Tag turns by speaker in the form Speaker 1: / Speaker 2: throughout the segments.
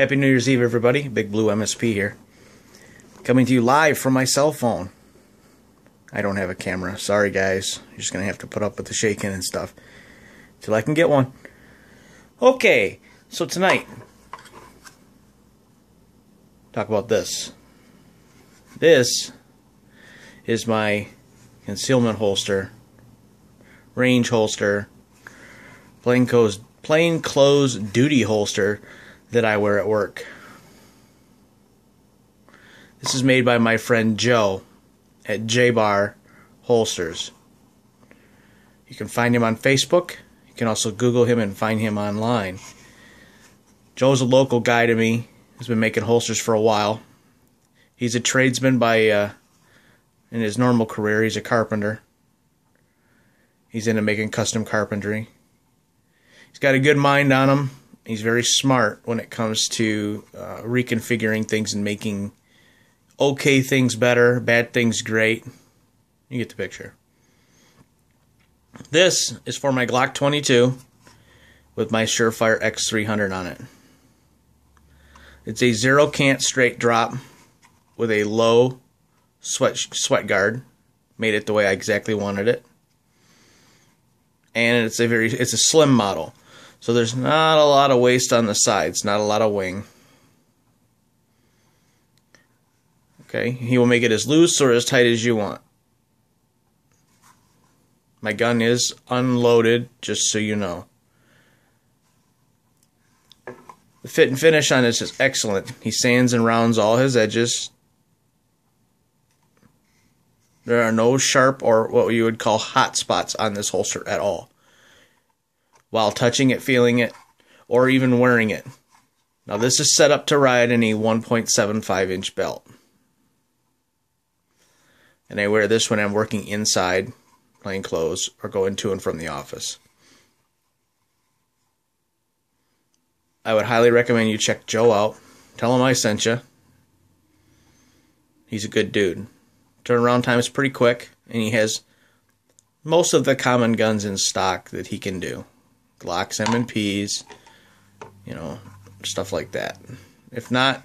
Speaker 1: Happy New Year's Eve, everybody. Big Blue MSP here. Coming to you live from my cell phone. I don't have a camera. Sorry, guys. You're just going to have to put up with the shaking and stuff till I can get one. Okay, so tonight, talk about this. This is my concealment holster, range holster, plain clothes, plain clothes duty holster that I wear at work. This is made by my friend Joe at J Bar Holsters. You can find him on Facebook. You can also Google him and find him online. Joe's a local guy to me. He's been making holsters for a while. He's a tradesman by uh, in his normal career. He's a carpenter. He's into making custom carpentry. He's got a good mind on him. He's very smart when it comes to uh, reconfiguring things and making okay things better, bad things great. You get the picture. This is for my Glock 22 with my Surefire X300 on it. It's a zero cant straight drop with a low sweat sweat guard. Made it the way I exactly wanted it. And it's a very it's a slim model. So there's not a lot of waste on the sides, not a lot of wing. Okay, he will make it as loose or as tight as you want. My gun is unloaded, just so you know. The fit and finish on this is excellent. He sands and rounds all his edges. There are no sharp or what you would call hot spots on this holster at all. While touching it, feeling it, or even wearing it. Now this is set up to ride in a 1.75 inch belt. And I wear this when I'm working inside, plain clothes, or going to and from the office. I would highly recommend you check Joe out. Tell him I sent you. He's a good dude. Turnaround time is pretty quick, and he has most of the common guns in stock that he can do. Glocks, M&Ps, you know, stuff like that. If not,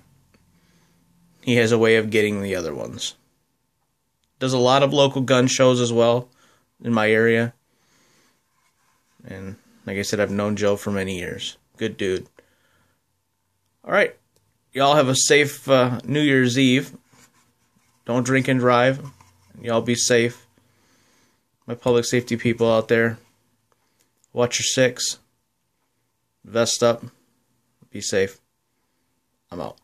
Speaker 1: he has a way of getting the other ones. Does a lot of local gun shows as well in my area. And like I said, I've known Joe for many years. Good dude. All right. Y'all have a safe uh, New Year's Eve. Don't drink and drive. Y'all be safe. My public safety people out there. Watch your six. Vest up. Be safe. I'm out.